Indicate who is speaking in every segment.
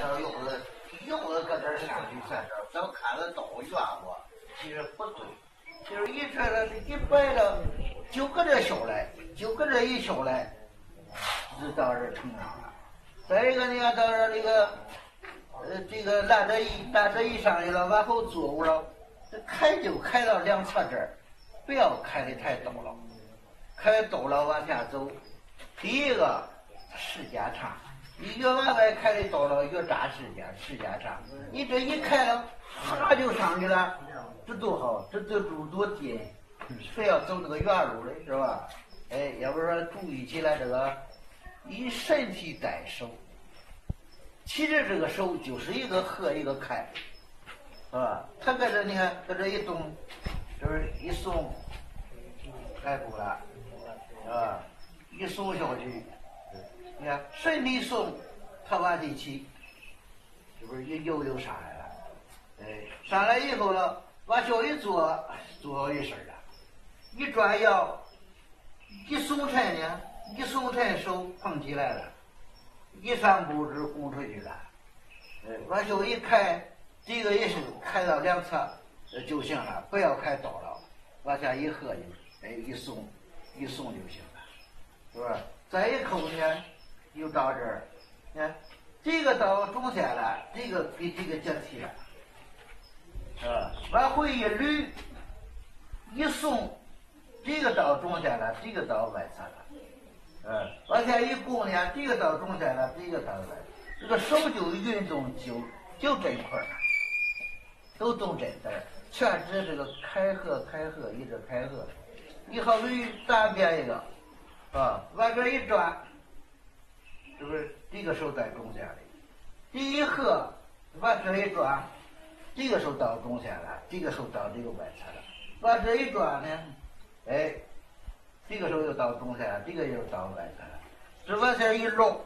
Speaker 1: 手用的用的搁这上去算手，都看着都怨我，其实不对，就是一出来一摆了，就搁这下来，就搁这一下来，就到这成样了。再一个，你看到这这个，呃，这个拉这一拉这一上去了，往后坐了，这开就开到两侧这儿，不要开的太陡了，开陡了往下走。第一个时间长，你越往外开的陡了，越扎时间，时间长。你这一开了，啪就上去了，这多好，这这路多近，非要走这个原路的是吧？哎，要不说注意起来这个。以身体代手，其实这个手就是一个合一个开，是吧？他搁这你看，搁这一动，就是一松，开住了，啊，一松下去，你看身体松，他往起起，是不是又又又上来了？哎，上来以后了，往下一坐，坐一身了，一转腰，一松沉呢。一松沉，手捧起来了，一上步就拱出去了，哎，往下一开，这个也是开到两侧就行了，不要开刀了，往下一合就，哎，一松，一松就行了，是不是？再一扣呢，又到这儿，看这个刀中间了，这个给这个接替了，是吧？往回一捋，一松，这个刀中间了，这个刀外侧了。嗯，往下一供呢，这个刀中间了，这个刀外，这个手就运动就就这一块儿，都动这点儿，全指这个开合开合一直开合。你好比单边一个，啊，往这一转，是不是这个手在中间的？第一合往这一转，这个手到中间了，这个手到这个外侧了。往这一转呢，哎。这个时候又到中线，这个又到外侧了。这往下一落，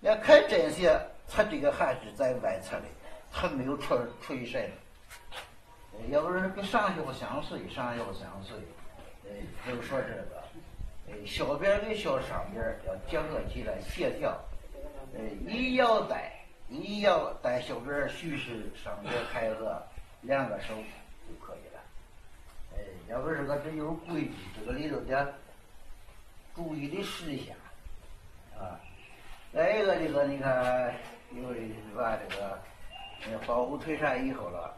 Speaker 1: 要看这些，它这个还是在外侧的，它没有出出一身。要不是跟上腰相随，上腰相随，哎，就说这个，小边跟小上边要结合起来协调。哎，一腰带，你要带小边虚实，上边开合，两个手就可以了。要不是个这有规矩，这个里头的注意的事项啊。再一个，这个你看，有的是把这个保护腿上以后了，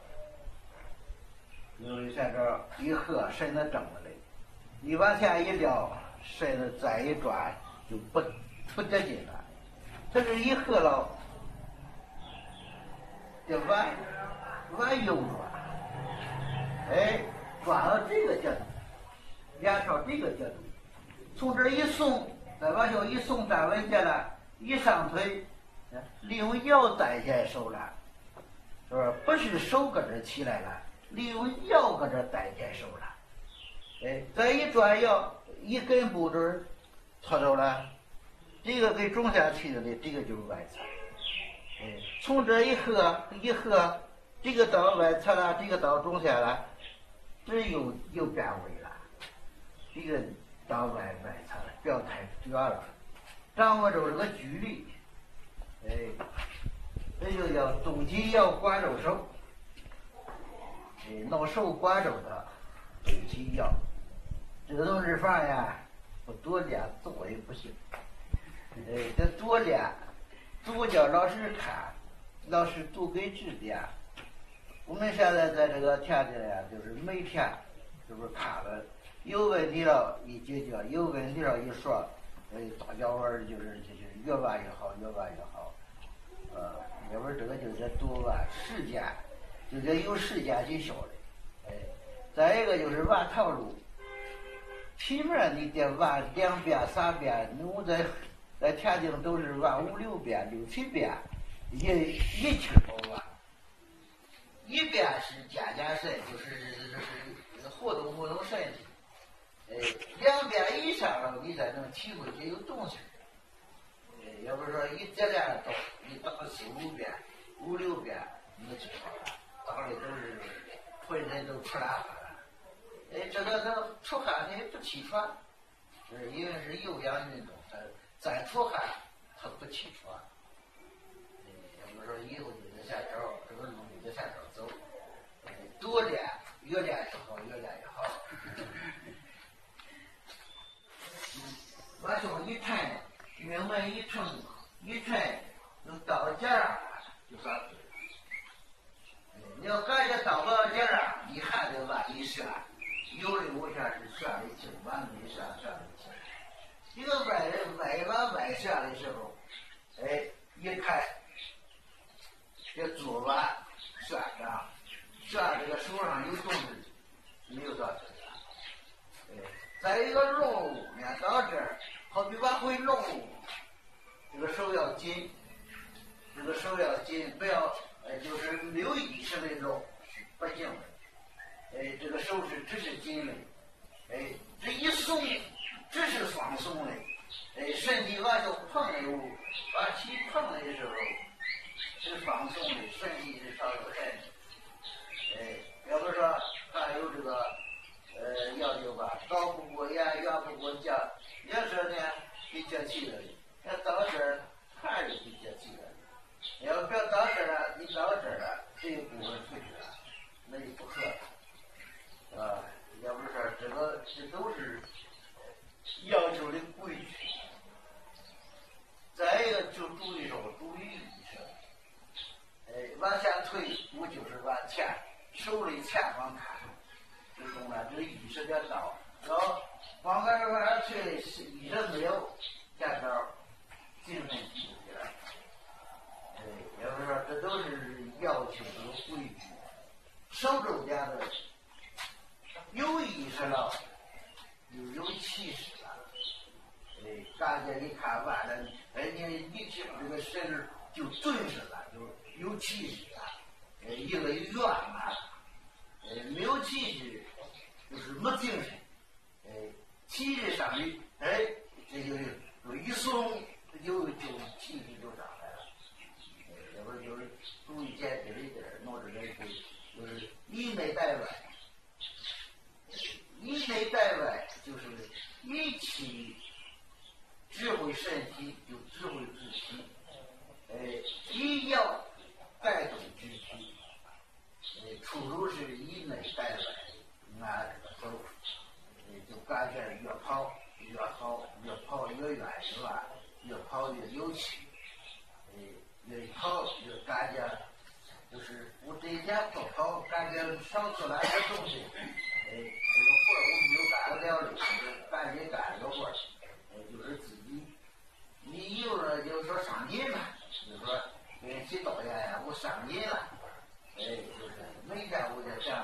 Speaker 1: 有的在这一合，身子正了嘞，你往下一撂，身子再一转，就不不得劲了。它这一合了，就往往右转，哎。转到这个角度，两条这个角度，从这一松，再往下一松，站稳下来，一上腿，利用腰带下手了，是不是？不是手搁这起来了，利用腰搁这带下手了。哎，再一转腰，一根步子错着了，这个给中下去的，这个就是外侧。哎，从这一合一合，这个到外侧了，这个到中下了。这又又变位了，这个到外外侧了，不要太绝了，掌握住这个距离，哎，这就叫动起腰管住手，哎，弄手管住它，动起腰，这种日法呀，不多练做也不行，哎，得多练，多叫老师看，老师多给指点。我们现在在这个田地呀，就是每天，就是看了有问题了，一解决；有问题了，一说，哎，大家伙儿就是就是越挖越好，越挖越好。呃，要不这个就得多挖时间，就得有时间去消的。哎，再一个就是玩套路，起码你得挖两遍、三遍，我在在天津都是挖五六遍、六七遍，一一气儿挖。一边是健健身，就是就是活动活动身体，哎，两遍以上了，你才能体会这有动静。哎，要不说一接连到，你打四五遍、五六遍，你就好了，打的都是浑身都出来汗。出汗他也不起床是因为是有氧运动他再出汗他不起床我们说一后就在下周这个路就在下周走。多练越练越好越练越好我就一看原本一层一看就到这儿就算了。你要感觉到不了这儿你还得往里是有的我一开，这左腕旋转，旋这个手上有动力，没有到这个，哎，再一个龙，你看到这，好比往回龙，这个手要紧，这个手要紧，不要，哎，就是没有意识的搂，不行的，哎，这个手是只是紧的，哎，这一松只是放松的，哎，身体完全碰一有。起碰的时候是放松的，身体是稍有神，哎，要不说还有这个呃要求吧，高不过眼，远不过脚，也是呢比较气的，要到这儿还是比较气的，要不要到这儿了，你到这儿了，这一部分出去了，那就不合了。啊，要不说这个这都是要求的规矩。再一个就注意说注意仪式，哎，往前退步就是往前，手的前方看，这种呢，这个仪式得到，要往外往上退，仪式没有，见着精神提不起来。哎，要不说这都是要求这个规矩，守着点的。有意识了，又有气势了，哎，大家一哎，你一听这个声儿就准实了，就有气势了，哎，一个圆满了，哎，没有气势就是没精神，哎，气势上的，哎，这就就一松，就就上次来这东西，哎，这个活我没有干得了哩，赶紧干这个活，哎，就是自己，你有人就说上瘾了，就说哎谁道演呀？我上瘾了，哎，就是没在乎这钱。